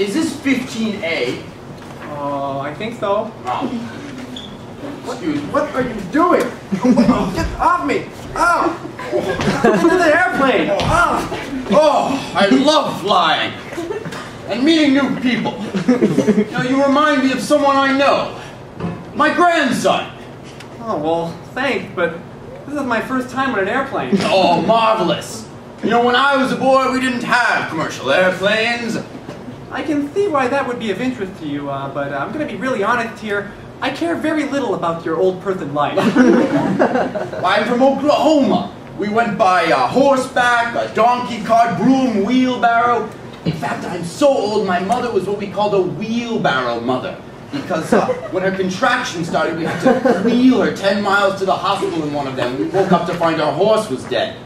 is this 15A? Oh, uh, I think so. Oh. Excuse me. What are you doing? Get off me! Oh! Into the airplane! Oh! Oh, I love flying and meeting new people. You know, you remind me of someone I know. My grandson. Oh, well, thanks, but this is my first time on an airplane. Oh, marvelous. You know, when I was a boy, we didn't have commercial airplanes. I can see why that would be of interest to you, uh, but uh, I'm going to be really honest here. I care very little about your old person life. I'm from Oklahoma. We went by a horseback, a donkey cart, broom, wheelbarrow. In fact, I'm so old, my mother was what we called a wheelbarrow mother. Because uh, when her contraction started, we had to wheel her 10 miles to the hospital in one of them. We woke up to find our horse was dead.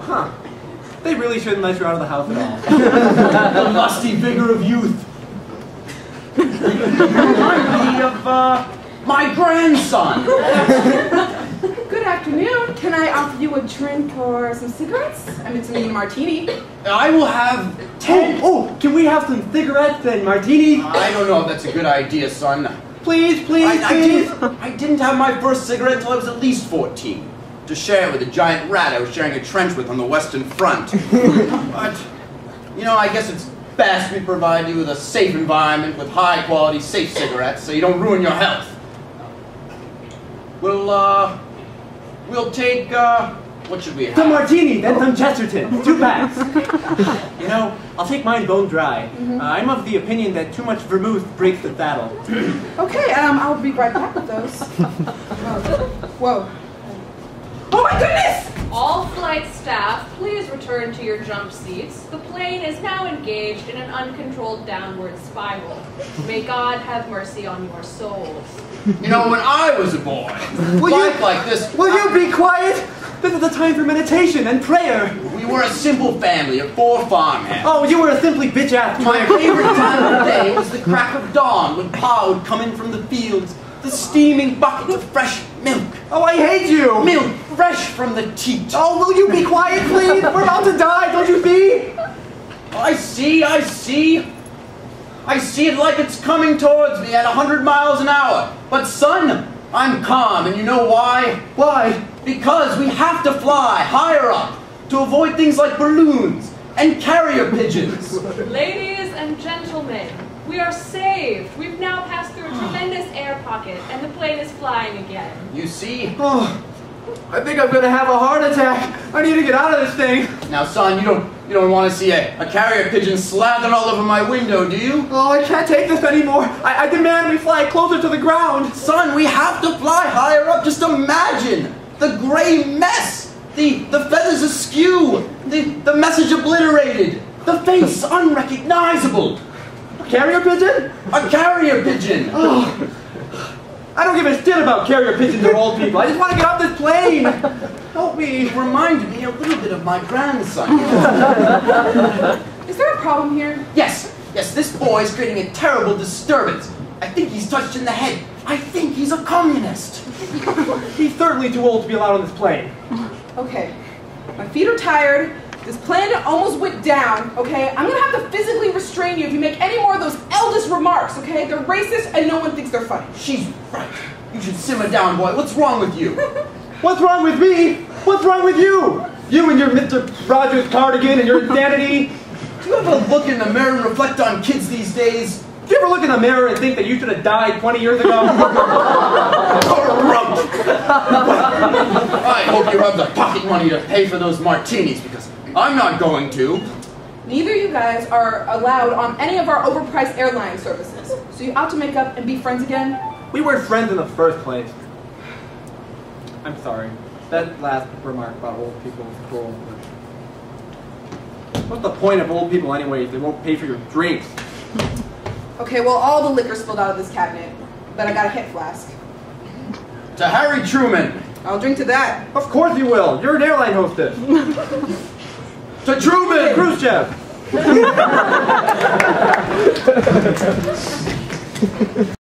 huh. They really shouldn't let you out of the house at all. the lusty vigor of youth. Remind me of uh, my grandson. Good afternoon. Can I offer you a drink or some cigarettes? I mean, some martini. I will have ten. Oh, oh, can we have some cigarettes and martinis? I don't know if that's a good idea, son. Please, please, I, please. I, did, I didn't have my first cigarette until I was at least 14. To share with a giant rat I was sharing a trench with on the Western Front. but, you know, I guess it's best we provide you with a safe environment with high quality, safe cigarettes so you don't ruin your health. We'll, uh, we'll take, uh, what should we have? Some martini, then some Chesterton. Two packs. you know, I'll take mine bone dry. Mm -hmm. uh, I'm of the opinion that too much vermouth breaks the saddle. okay, um, I'll be right back with those. Whoa. Oh my goodness! All flight staff, please return to your jump seats. The plane is now engaged in an uncontrolled downward spiral. May God have mercy on your souls. You know, when I was a boy, will life you, like this... Will you be quiet? This is the time for meditation and prayer. We were a simple family of four farmhands. Oh, you were a simply bitch-ass My favorite time of the day was the crack of dawn when Pa would come in from the fields the steaming bucket of fresh milk. Oh, I hate you! Milk fresh from the teat. Oh, will you be quiet, please? We're about to die, don't you see? I see, I see. I see it like it's coming towards me at a 100 miles an hour. But son, I'm calm, and you know why? Why? Because we have to fly higher up to avoid things like balloons and carrier pigeons. Ladies and gentlemen, we are saved. We've now passed through a hmm. tremendous air pocket, and the plane is flying again. You see? Oh, I think I'm gonna have a heart attack. I need to get out of this thing. Now, son, you don't you don't want to see a, a carrier pigeon slathered all over my window, do you? Oh, I can't take this anymore. I, I demand we fly closer to the ground. Son, we have to fly higher up. Just imagine the gray mess, the the feathers askew, the the message obliterated, the face unrecognizable. A carrier pigeon? A carrier pigeon! Oh. I don't give a shit about carrier pigeons or old people. I just want to get off this plane. Help me. It reminded me a little bit of my grandson. Is there a problem here? Yes. Yes, this boy is creating a terrible disturbance. I think he's touched in the head. I think he's a communist. he's certainly too old to be allowed on this plane. Okay. My feet are tired. This planet almost went down, okay? I'm gonna have to physically restrain you if you make any more of those eldest remarks, okay? They're racist and no one thinks they're funny. She's right. You should simmer down, boy. What's wrong with you? What's wrong with me? What's wrong with you? You and your Mr. Rogers cardigan and your insanity. Do you ever look in the mirror and reflect on kids these days? Do you ever look in the mirror and think that you should have died 20 years ago? I hope you have the pocket money to pay for those martinis because I'm not going to. Neither you guys are allowed on any of our overpriced airline services. So you ought to make up and be friends again. We weren't friends in the first place. I'm sorry. That last remark about old people was cool. What's the point of old people anyways? They won't pay for your drinks. Okay, well all the liquor spilled out of this cabinet. But I got a hit flask. To Harry Truman. I'll drink to that. Of course you will. You're an airline hostess. to Truman! Khrushchev!